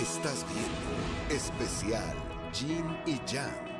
Estás viendo especial Jin y Jan